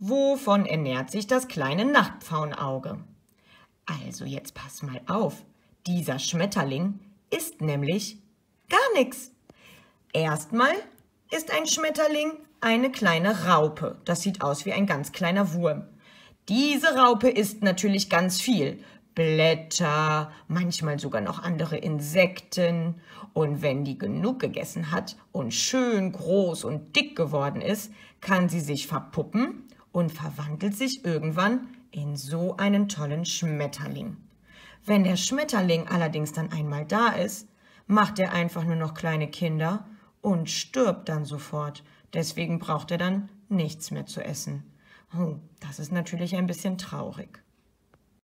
Wovon ernährt sich das kleine Nachtpfauenauge? Also jetzt pass mal auf. Dieser Schmetterling isst nämlich gar nichts. Erstmal ist ein Schmetterling eine kleine Raupe. Das sieht aus wie ein ganz kleiner Wurm. Diese Raupe isst natürlich ganz viel. Blätter, manchmal sogar noch andere Insekten. Und wenn die genug gegessen hat und schön groß und dick geworden ist, kann sie sich verpuppen und verwandelt sich irgendwann in so einen tollen Schmetterling. Wenn der Schmetterling allerdings dann einmal da ist, macht er einfach nur noch kleine Kinder und stirbt dann sofort. Deswegen braucht er dann nichts mehr zu essen. Oh, das ist natürlich ein bisschen traurig.